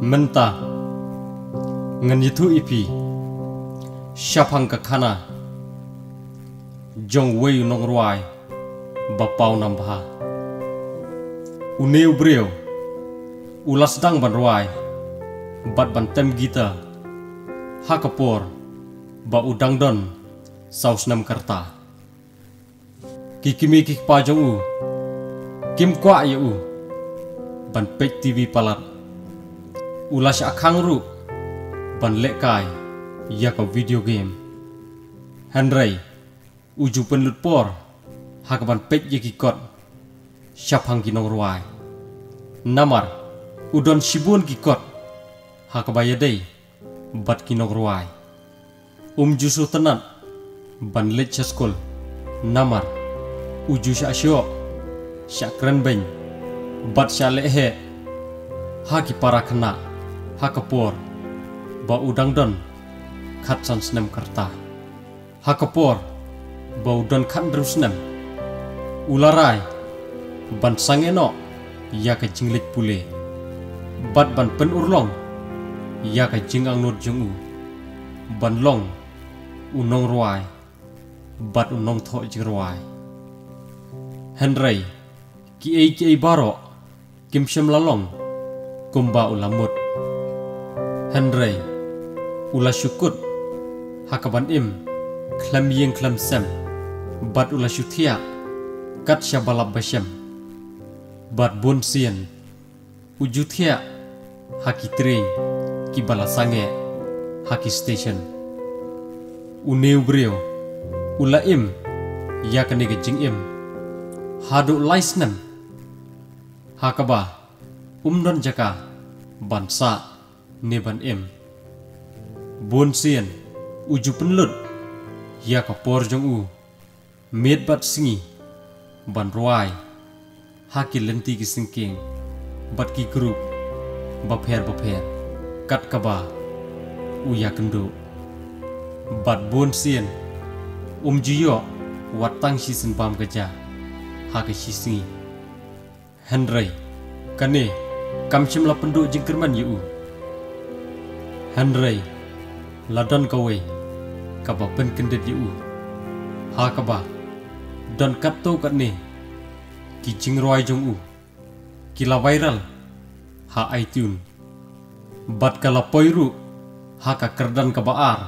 menta. Ngan yitu ipi. Syapang ka khana jong wei nong ruai. Bapau nam bha uneu ulas dang ban ruai. Bat ban tem gita. Hakapor ba udang don. Saus nam karta kikimi kik u. Kim kwa ye u. Ban pek tv palat ulas akhang ru ban lekai ya ka video game. Hanrai uju pen lut por hak ban pek ye ki kot syapang ki nong ruai. Namar udon shibun ki kot hak baya dei bat ki nong ruai. Um jusu tenat ban let chaskol namar uju sya syo sya kren ben bat sya lehe haki para kena hakapor ba udang don khat san snem karta hakapor ba udon khat drus nem ularai ban sangeno ya ka jinglik pule. Bat ban pen urlong ya ka jingang nur jungu ban long unong ruai bat unong tho jing ruai. Henry ki ei ki ei baro kim shem lalong kumba ulamut henry ula syukut hakaban im klam yeng klam sem bat ula syuthia kat syabalab bashem bat bun sien ujuthia haki train ki bala sange haki station. Uneu breu ula im ya kane ge jing im hadu laisnem hakaba umdon jaka bansa neban im. Bon sien uju penlut ya ka por jong u med bat singi ban ruai haki lenti ki singking bat ki group bapher bapher kat kaba u ya kendo bat bon sien um jiyo watang si sin bam gaja haki si singi. Henry kane kamchim la penduk jingkerman yu henry ladon kawe kaba pen kendet yu ha kaba don katto kat ne ki jingroi jong u kila viral ha iTunes bat kala poiru ha ka kerdan kaba ar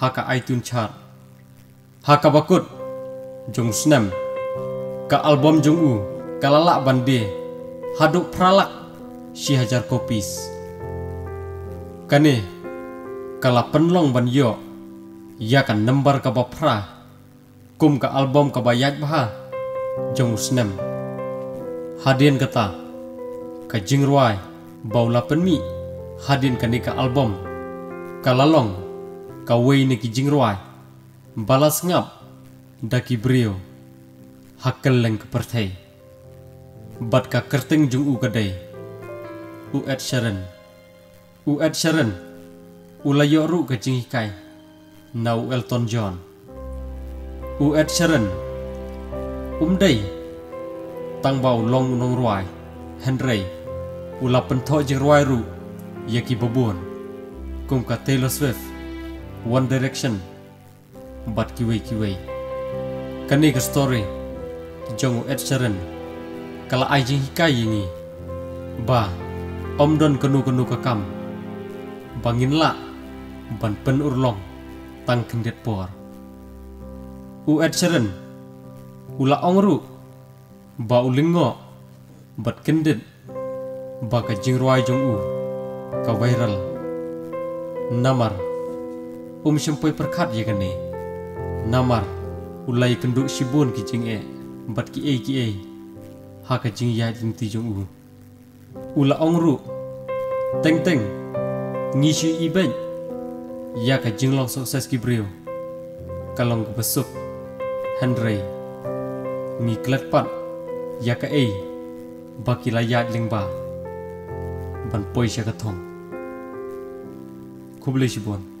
ha ka iTunes chart ha ka bakut jong snam ka album jong u kalala bande haduk pralak si hajar kopis kane kala penlong ban yo. Ya kan nembar ka bapra kum ka album ka bayat bah jong snem hadin kata ka jingruai baula penmi hadin kani ka album. Kalalong ka wei ni ki jingruai balas ngap daki brio. Hakkel leng ke perthai bat ka kerting jung u kadai u Ed Sheeran u Ed Sheeran u la yo ru ka jing hikai na u Elton John. U Ed Sheeran um dai tang bau long nong ruai Henry u la pen tho jing ruai ru yaki babun kum ka Taylor Swift One Direction bat kiwei kiwei kani ka story jong u Ed Sheeran kala ai jing hikai yingi ba om don kenu kenu kakam bangin ban pen urlong tang kendet por u Ed ula ongru ba ulingo bat kendet ba ka jingrwai jong u ka viral namar um sempoi perkat ye kene. Namar ulai kenduk sibun ki jing e bat ki e ki e ha ka jing ya jing ti jong u. Ula ongru teng teng ngishi ibet ya ka jing long sukses ki brio kalong besuk. Henry ni klet pat ya ka e baki layat lingba. Ban poi sya ka thong kuble sibon